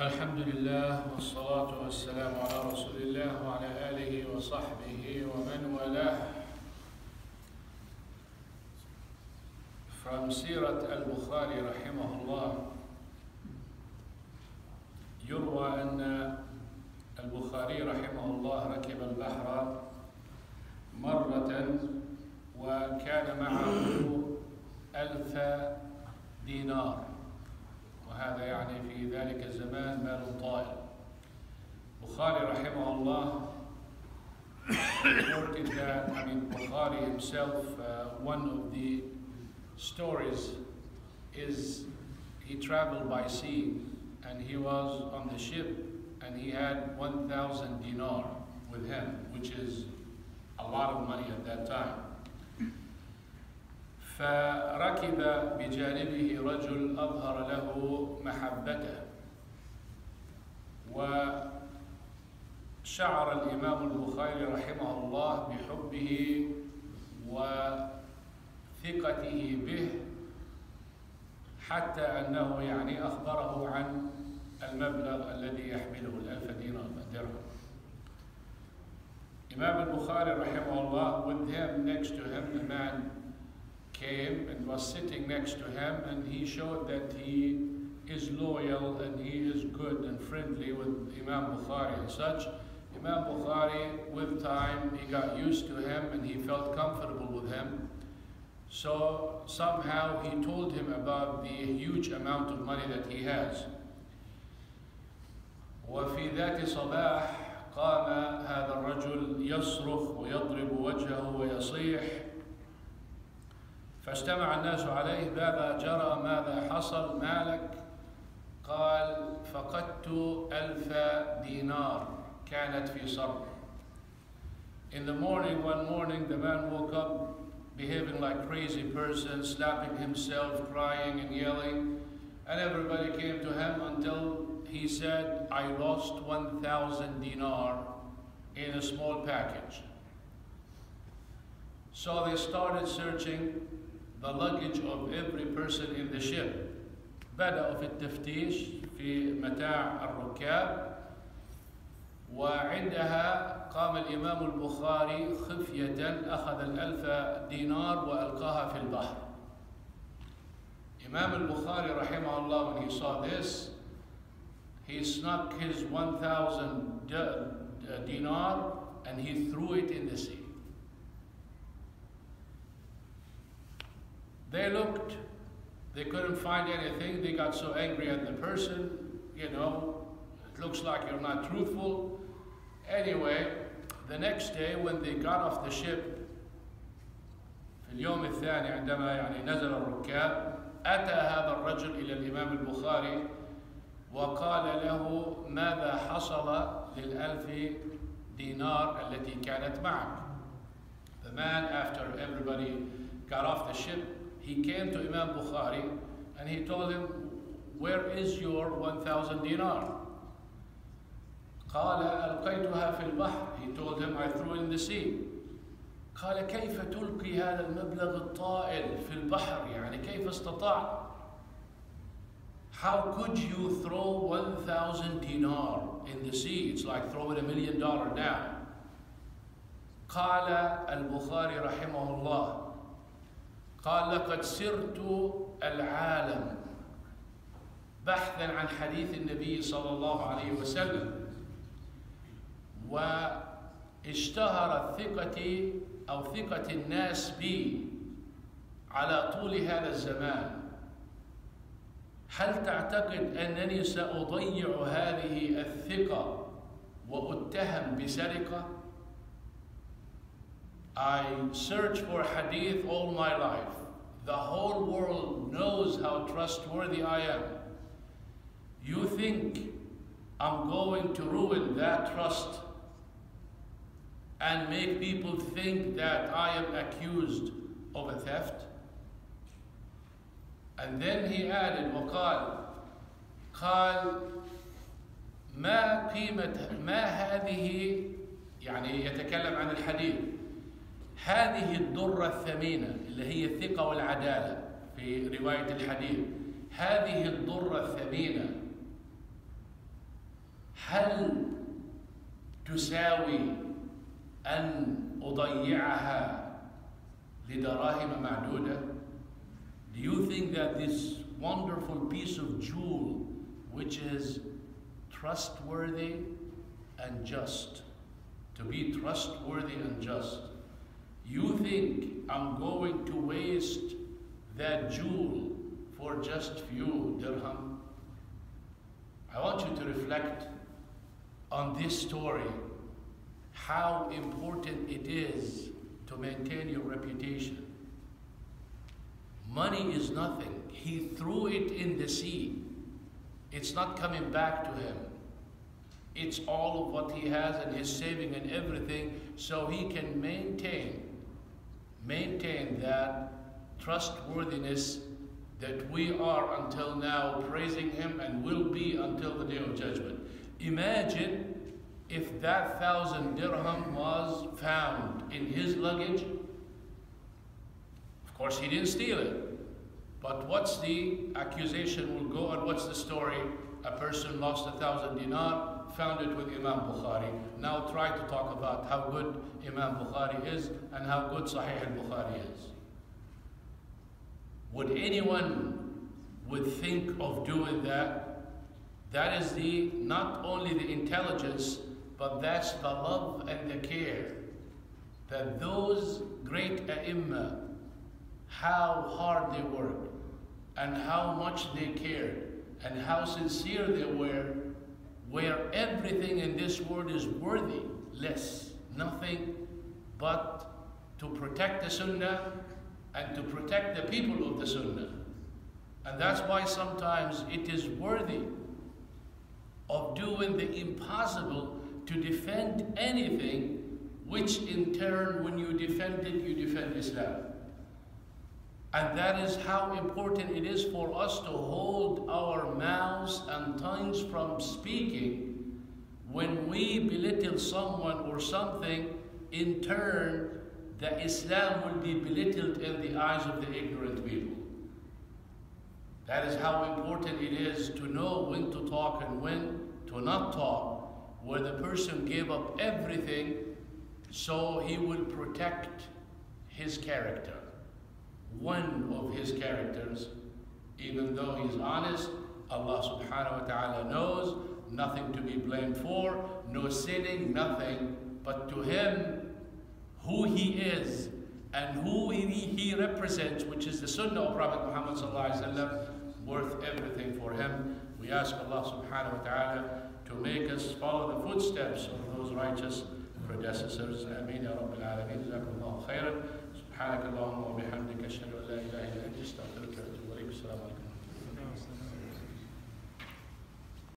الحمد لله والصلاة والسلام على رسول الله وعلى آله وصحبه ومن والاه From سيرة البخاري رحمه الله يروى أن البخاري رحمه الله ركب البحر مرة وكان معه ألف دينار وهذا يعني في ذلك الزمان مال طائل Bukhari rahimahullah reported that, I mean, Bukhari himself, uh, one of the stories is he traveled by sea and he was on the ship and he had 1,000 dinar with him, which is a lot of money at that time. فركب بجانبه رجل أظهر له محبته. وشعر الإمام البخاري رحمه الله بحبه وثقته به حتى أنه يعني أخبره عن المبلغ الذي يحمله الألف درهم. Imam al-Bukhari rahimahullah with him next to him the man came and was sitting next to him and he showed that he is loyal and he is good and friendly with Imam Bukhari and such. Imam Bukhari, with time, he got used to him and he felt comfortable with him. So somehow he told him about the huge amount of money that he has. وفي ذات صباح قام هذا الرجل يصرخ ويضرب وجهه ويصيح فاجتمع الناس عليه ماذا جرى ماذا حصل مالك قال فقدت ألف دينار كانت في صرف In the morning, one morning, the man woke up behaving like crazy person, slapping himself, crying and yelling. And everybody came to him until he said, I lost 1,000 dinar in a small package. So they started searching the luggage of every person in the ship. بدأوا في التفتيش في متاع الركاب وعندها قام الإمام البخاري خفية أخذ الألف دينار وألقاها في البحر Imam al-Bukhari rahimahullah when he saw this he snuck his 1000 dinar and he threw it in the sea They looked, they couldn't find anything. They got so angry at the person, you know, it looks like you're not truthful. Anyway, the next day when they got off the ship, في اليوم الثاني عندما يعني نزل الركاب أتى هذا الرجل إلى الإمام البخاري وقال له ماذا حصل للألف دينار التي كانت معك. The man, after everybody got off the ship, he came to Imam Bukhari and he told him, Where is your 1,000 dinar? قال ألقيتها في البحر. He told him, I threw in the sea. قال كيف تلقي هذا المبلغ الطائل في البحر يعني كيف استطعت How could you throw 1,000 dinar in the sea? It's like throwing a million dollar now. قال البخاري رحمه الله قال لقد سرت العالم. بحثا عن حديث النبي صلى الله عليه وسلم. واشتهرت ثقتي أو ثقة الناس بي على طول هذا الزمان. هل تعتقد أنني سأضيع هذه الثقة وأتهم بسرقة؟ I search for hadith all my life. The whole world knows how trustworthy I am. You think I'm going to ruin that trust and make people think that I am accused of a theft? And then he added, وقال قال ما قيمة ما هذه يعني يتكلم عن الحديث هذه الضرة الثمينة اللي هي الثقة والعدالة في رواية الحديث هذه الضرة الثمينة هل تساوي أن أضيعها لدراهم معدودة? Do you think that this wonderful piece of jewel, which is trustworthy and just, to be trustworthy and just, you think I'm going to waste that jewel for just few dirham? I want you to reflect on this story, how important it is to maintain your reputation. Money is nothing. He threw it in the sea. It's not coming back to him. It's all of what he has and his saving and everything so he can maintain, maintain that trustworthiness that we are until now praising him and will be until the day of judgment. Imagine if that thousand dirham was found in his luggage. Of course, he didn't steal it. But what's the accusation will go and what's the story? A person lost a thousand dinar, found it with Imam Bukhari. Now try to talk about how good Imam Bukhari is and how good Sahih al-Bukhari is. Would anyone would think of doing that? That is the not only the intelligence, but that's the love and the care that those great ai how hard they worked and how much they cared and how sincere they were, where everything in this world is worthy, less, nothing but to protect the Sunnah and to protect the people of the Sunnah. And that's why sometimes it is worthy of doing the impossible to defend anything, which in turn, when you defend it, you defend Islam. And that is how important it is for us to hold our and tongues from speaking when we belittle someone or something, in turn, the Islam will be belittled in the eyes of the ignorant people. That is how important it is to know when to talk and when to not talk, where the person gave up everything so he will protect his character one of his characters, even though he's honest, Allah subhanahu wa ta'ala knows, nothing to be blamed for, no sinning, nothing, but to him, who he is and who he, he represents, which is the sunnah of Prophet Muhammad sallallahu alaihi wasallam, worth everything for him. We ask Allah subhanahu wa ta'ala to make us follow the footsteps of those righteous predecessors. Ameen ya Rabbil Alameen. جزاكم الله خيرا. سبحانك اللهم وبحمدك اشهد ان لا اله الا انت استغفرك